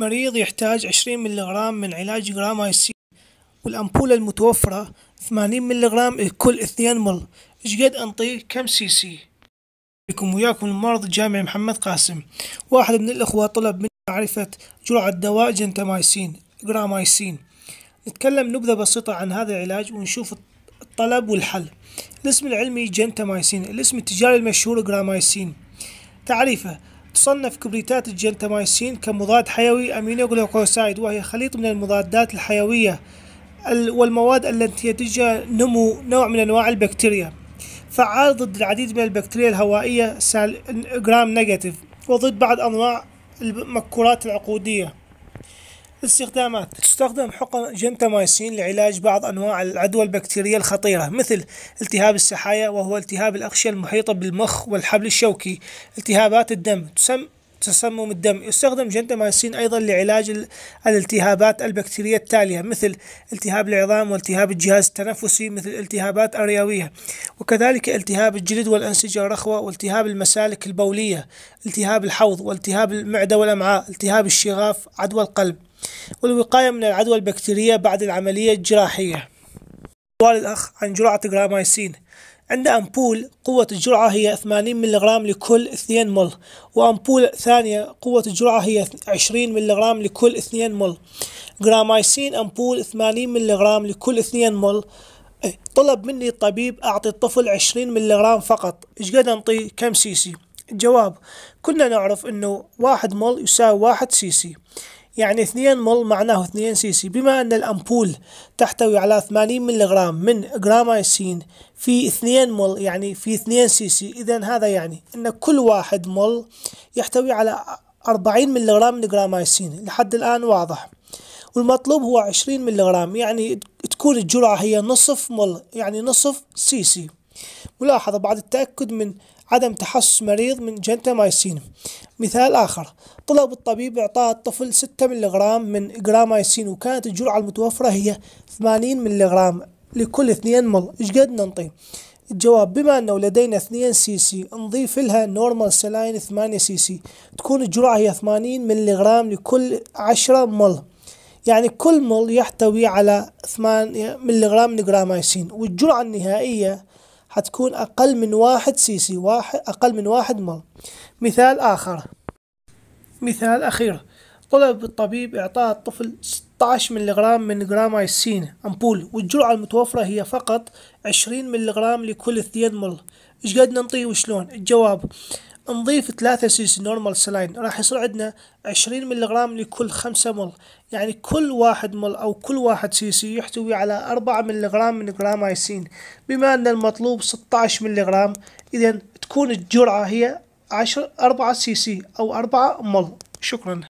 مريض يحتاج عشرين ملغرام من علاج جرامايسين والأمبولة المتوفرة ثمانين ملغرام لكل اثنين مل. إيش قد أنطيه؟ كم سي سي؟ بكم. وياكم الممرض الجامعي محمد قاسم واحد من الأخوة طلب مني معرفة جرعة دواء جنتامايسين جرامايسين نتكلم نبذة بسيطة عن هذا العلاج ونشوف الطلب والحل. الاسم العلمي جنتامايسين الاسم التجاري المشهور جرامايسين تعريفه تصنف كبريتات الجنتامايسين كمضاد حيوي aminoglycoside وهي خليط من المضادات الحيوية والمواد التي ينتجها نمو نوع من أنواع البكتيريا فعال ضد العديد من البكتيريا الهوائية gram negative وضد بعض أنواع المكورات العقودية. استخدامات. تستخدم حقن جنتامايسين لعلاج بعض أنواع العدوى البكتيرية الخطيرة مثل التهاب السحايا وهو التهاب الأغشية المحيطة بالمخ والحبل الشوكي. التهابات الدم تسم تسمم الدم. يستخدم جنتامايسين أيضا لعلاج الالتهابات البكتيرية التالية مثل التهاب العظام والتهاب الجهاز التنفسي مثل التهابات الرئوية وكذلك التهاب الجلد والأنسجة الرخوة والتهاب المسالك البولية التهاب الحوض والتهاب المعدة والأمعاء التهاب الشغاف عدوى القلب. والوقاية من العدوى البكتيرية بعد العملية الجراحية. سؤال الأخ عن جرعة جرامايسين. عند أمبول قوة الجرعة هي 80 ملغرام لكل 2 مل. وأمبول ثانية قوة الجرعة هي 20 ملغرام لكل 2 مل. جرامايسين أمبول 80 ملغرام لكل 2 مل. إيه، طلب مني الطبيب أعطي الطفل 20 ملغرام فقط. إيش قد أنطيه؟ كم سيسي الجواب كنا نعرف أنه واحد مل يساوي واحد سيسي يعني اثنين مل معناه اثنين سي سي بما أن الأمبول تحتوي على ثمانين ملغرام من جرامايسين في اثنين مل يعني في اثنين سي سي إذا هذا يعني أن كل واحد مل يحتوي على أربعين ملغرام من جرامايسين لحد الآن واضح. والمطلوب هو عشرين ملغرام يعني تكون الجرعة هي نصف مل يعني نصف سي سي ملاحظة بعد التأكد من عدم تحسس مريض من جنتامايسين مثال آخر. طلب الطبيب إعطاء الطفل ستة ملغرام من جرامايسين وكانت الجرعة المتوفرة هي ثمانين ملغرام لكل اثنين مل. إيش قد ننطي؟ الجواب بما أنه لدينا اثنين سي سي نضيف لها normal saline ثمانية سي سي تكون الجرعة هي ثمانين ملغرام لكل عشرة مل. يعني كل مل يحتوي على ثمانية ملغرام من جرامايسين والجرعة النهائية حتكون أقل من واحد سيسي واحد أقل من واحد مل مثال آخر. مثال أخير. طلب الطبيب إعطاء الطفل 16 ملغرام من جرامايسين أمبول والجرعة المتوفرة هي فقط 20 ملغرام لكل اثنين مل. إيش قد ننطيه وشلون؟ الجواب نضيف ثلاثة cc normal saline راح يصير عندنا عشرين ملغرام لكل خمسة مل. يعني كل واحد مل أو كل واحد سيسي يحتوي على أربعة ملغرام من جرامايسين بما أن المطلوب ستة عشر ملغرام إذا تكون الجرعة هي عشر أربعة سيسي أو أربعة مل. شكرا.